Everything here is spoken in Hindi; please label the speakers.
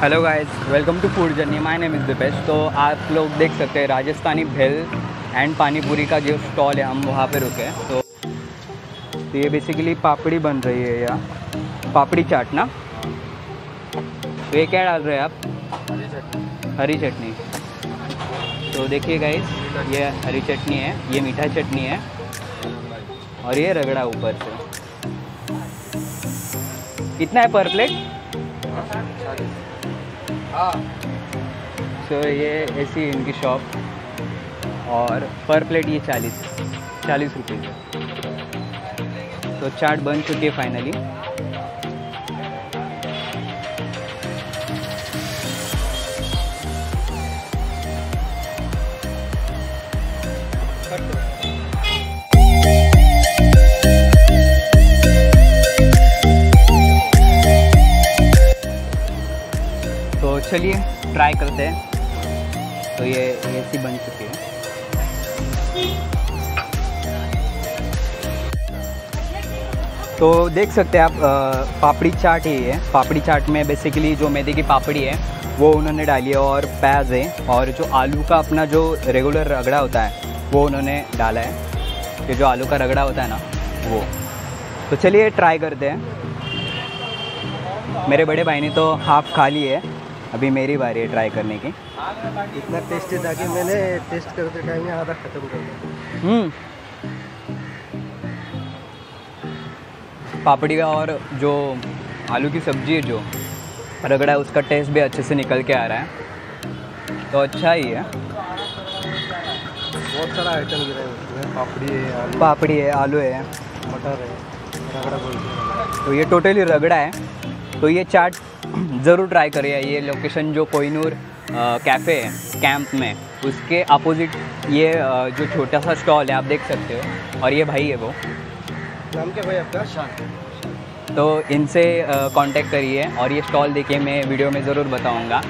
Speaker 1: Hello guys welcome to food journey my name is Dipesh तो आप लोग देख सकते हैं राजस्थानी भेल एंड पानीपुरी का जो स्टॉल है हम वहाँ पे रुके हैं। तो तो ये बेसिकली पापड़ी बन रही है यहाँ पापड़ी चाट ना? तो ये क्या डाल रहे हैं आप? हरी चटनी। तो देखिए गाइस ये हरी चटनी है ये मीठा चटनी है और ये रगड़ा ऊपर से। कितना है पर प्लेट सो ये ऐसी है इनकी शॉप और पर प्लेट ये चालीस चालीस रुपये तो चाट बन चुकी है फाइनली चलिए ट्राई करते हैं। तो ये ऐसी बन चुकी है। तो देख सकते हैं आप पापड़ी चाट ही है। पापड़ी चाट में बेसिकली जो मैदे की पापड़ी है, वो उन्होंने डाली है और प्याज है और जो आलू का अपना जो रेगुलर रगड़ा होता है, वो उन्होंने डाला है। ये जो आलू का रगड़ा होता है ना, वो। तो चलिए ट्राई करते हैं। मेरे बड़े भाई ने तो हाफ़ खा ली है। अभी मेरी बारी है ट्राई करने की।
Speaker 2: इतना टेस्टी था कि मैंने टेस्ट करते टाइम में आधा खत्म कर दिया।
Speaker 1: हम्म। पापड़ी का और जो आलू की सब्ज़ी है जो रगड़ा है उसका टेस्ट भी अच्छे से निकल के आ रहा है। तो अच्छा ही है।
Speaker 2: बहुत सारा आइटम गिरा है। उसमें पापड़ी है आलू।
Speaker 1: पापड़ी है आलू है।
Speaker 2: मटर है रगड़ा बोलते हैं।
Speaker 1: तो ये टोटली रगड़ा है। तो ये चाट ज़रूर ट्राई करिए। ये लोकेशन जो कोहिनूर कैफ़े है कैंप में उसके अपोजिट ये आ, जो छोटा सा स्टॉल है आप देख सकते हो। और ये भाई है वो।
Speaker 2: नाम क्या भाई आपका? शान
Speaker 1: तो इनसे कांटेक्ट करिए और ये स्टॉल देखिए मैं वीडियो में ज़रूर बताऊँगा।